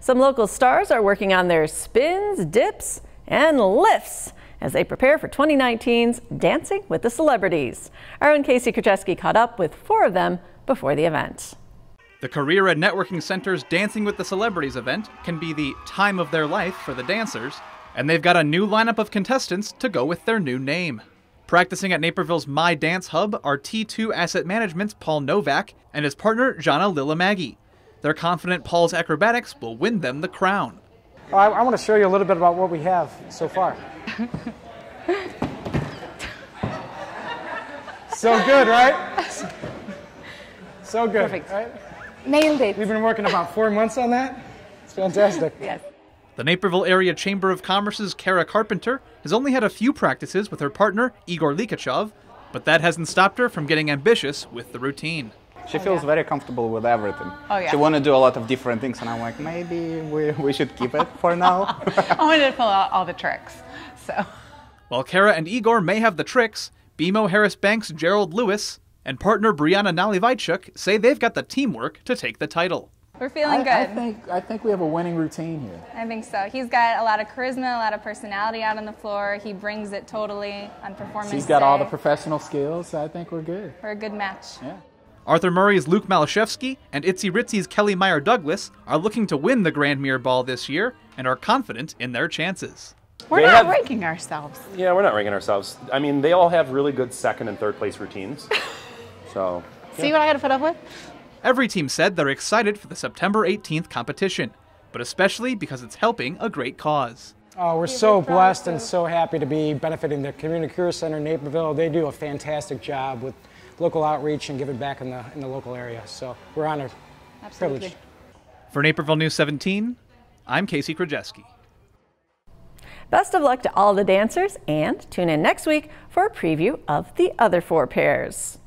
Some local stars are working on their spins, dips, and lifts as they prepare for 2019's Dancing with the Celebrities. Our own Casey Krajewski caught up with four of them before the event. The Career and Networking Center's Dancing with the Celebrities event can be the time of their life for the dancers, and they've got a new lineup of contestants to go with their new name. Practicing at Naperville's My Dance Hub are T2 Asset Management's Paul Novack and his partner Jaana Lillemagi. They're confident Paul's acrobatics will win them the crown. I, I want to show you a little bit about what we have so far. so good, right? So good, Perfect. right? Nailed it. We've been working about four months on that. It's fantastic. Yes. The Naperville Area Chamber of Commerce's Kara Carpenter has only had a few practices with her partner Iegor Likhachov, but that hasn't stopped her from getting ambitious with the routine. She oh, feels very comfortable with everything. Oh, yeah. She want to do a lot of different things, and I'm like, maybe we, we should keep it for now. I wanted to pull out all the tricks. So While Kara and Iegor may have the tricks, BMO Harris Bank's Gerald Lewis and partner Brianna Nalivaichuk say they've got the teamwork to take the title. We're feeling good. I, I think I think we have a winning routine here. I think so. He's got a lot of charisma, a lot of personality out on the floor. He brings it totally on performance. He's got all the professional skills. So I think we're good. We're a good match. Yeah. Arthur Murray's Luke Malashevsky and Itzy Ritzy's Kelly Meyer Douglas are looking to win the Grand Mirror Ball this year and are confident in their chances. we're They not have- ranking ourselves. Yeah, we're not ranking ourselves. I mean, they all have really good second and third place routines. So, See what I got to put up with? Every team said they're excited for the September 18th competition, but especially because it's helping a great cause. Oh, we're so blessed and so happy to be benefiting the Community Career Center in Naperville. They do a fantastic job with local outreach and giving back in the in the local area. So we're honored, Absolutely. privileged. For Naperville News 17, I'm Casey Krajewski. Best of luck to all the dancers and tune in next week for a preview of the other four pairs.